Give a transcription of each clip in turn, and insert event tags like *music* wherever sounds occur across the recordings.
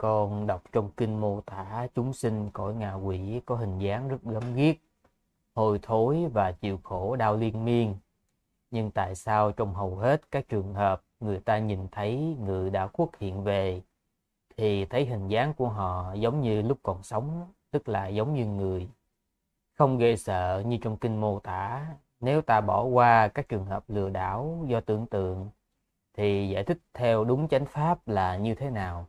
con đọc trong kinh mô tả chúng sinh cõi ngạ quỷ có hình dáng rất gớm ghiếc, hồi thối và chịu khổ đau liên miên. Nhưng tại sao trong hầu hết các trường hợp người ta nhìn thấy người đã khuất hiện về thì thấy hình dáng của họ giống như lúc còn sống, tức là giống như người. Không ghê sợ như trong kinh mô tả, nếu ta bỏ qua các trường hợp lừa đảo do tưởng tượng thì giải thích theo đúng chánh pháp là như thế nào?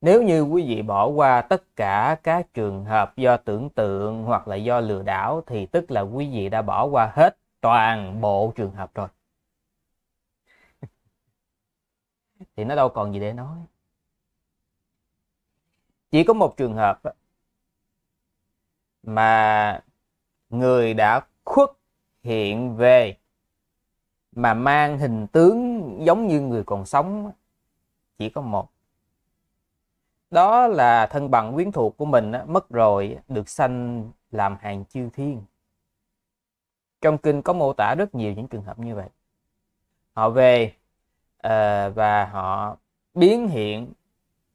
Nếu như quý vị bỏ qua tất cả các trường hợp do tưởng tượng hoặc là do lừa đảo, thì tức là quý vị đã bỏ qua hết toàn bộ trường hợp rồi. *laughs* thì nó đâu còn gì để nói. Chỉ có một trường hợp mà người đã khuất hiện về, mà mang hình tướng giống như người còn sống chỉ có một đó là thân bằng quyến thuộc của mình mất rồi được sanh làm hàng chư thiên. Trong kinh có mô tả rất nhiều những trường hợp như vậy. Họ về uh, và họ biến hiện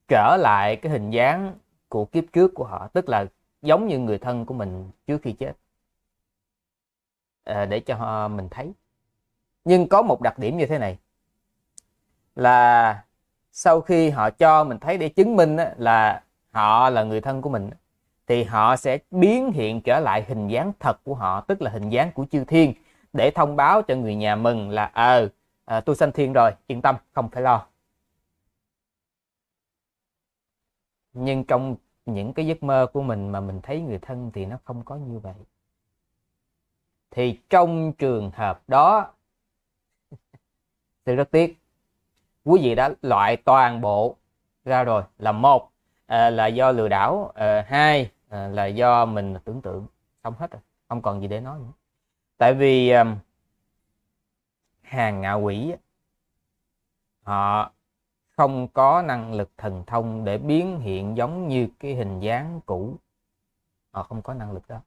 trở lại cái hình dáng của kiếp trước của họ tức là giống như người thân của mình trước khi chết. Uh, để cho họ, mình thấy. Nhưng có một đặc điểm như thế này là sau khi họ cho mình thấy để chứng minh là họ là người thân của mình thì họ sẽ biến hiện trở lại hình dáng thật của họ tức là hình dáng của chư thiên để thông báo cho người nhà mừng là ờ à, tôi sanh thiên rồi yên tâm không phải lo. Nhưng trong những cái giấc mơ của mình mà mình thấy người thân thì nó không có như vậy. Thì trong trường hợp đó *laughs* tôi rất tiếc quý vị đã loại toàn bộ ra rồi. Là một à, là do lừa đảo à, hai à, là do mình tưởng tượng xong hết rồi. Không còn gì để nói nữa. Tại vì um, hàng ngạ quỷ họ không có năng lực thần thông để biến hiện giống như cái hình dáng cũ. Họ không có năng lực đó.